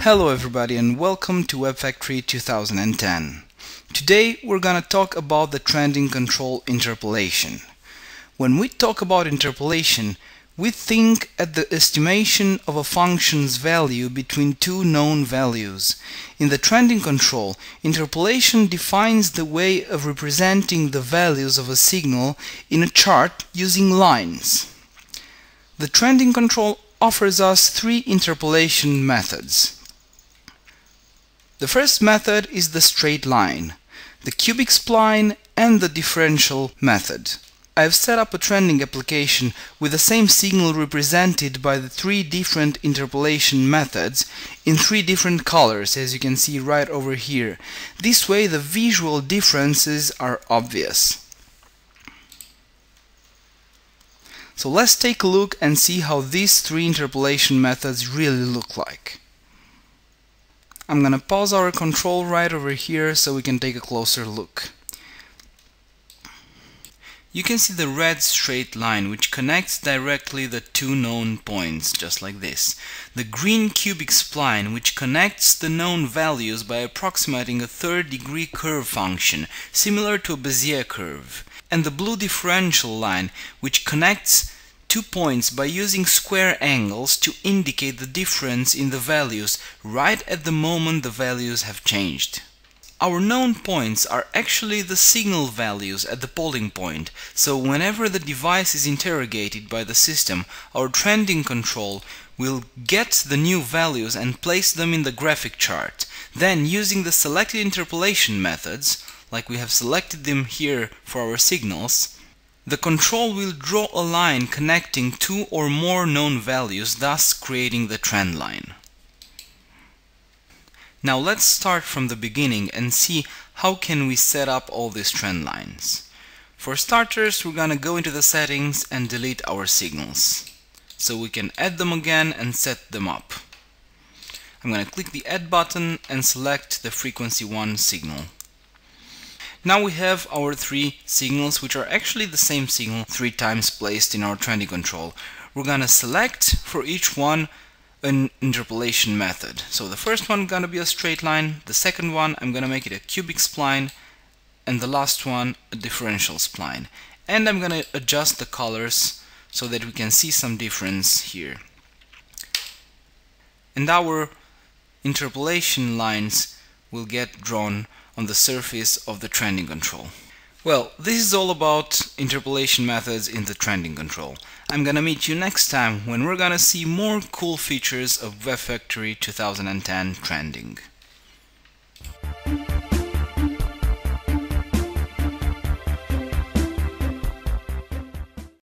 Hello everybody and welcome to WebFactory 2010. Today we're gonna talk about the trending control interpolation. When we talk about interpolation, we think at the estimation of a function's value between two known values. In the trending control, interpolation defines the way of representing the values of a signal in a chart using lines. The trending control offers us three interpolation methods. The first method is the straight line, the cubic spline and the differential method. I have set up a trending application with the same signal represented by the three different interpolation methods in three different colors as you can see right over here. This way the visual differences are obvious. So let's take a look and see how these three interpolation methods really look like. I'm gonna pause our control right over here so we can take a closer look. You can see the red straight line which connects directly the two known points, just like this. The green cubic spline which connects the known values by approximating a third degree curve function, similar to a Bezier curve. And the blue differential line which connects two points by using square angles to indicate the difference in the values right at the moment the values have changed. Our known points are actually the signal values at the polling point, so whenever the device is interrogated by the system, our trending control will get the new values and place them in the graphic chart. Then, using the selected interpolation methods, like we have selected them here for our signals, the control will draw a line connecting two or more known values, thus creating the trend line. Now let's start from the beginning and see how can we set up all these trend lines. For starters, we're gonna go into the settings and delete our signals. So we can add them again and set them up. I'm gonna click the add button and select the frequency 1 signal. Now we have our three signals which are actually the same signal three times placed in our trending control. We're gonna select for each one an interpolation method. So the first one gonna be a straight line, the second one I'm gonna make it a cubic spline, and the last one a differential spline. And I'm gonna adjust the colors so that we can see some difference here. And our interpolation lines will get drawn on the surface of the trending control. Well, this is all about interpolation methods in the trending control. I'm gonna meet you next time when we're gonna see more cool features of WebFactory 2010 trending.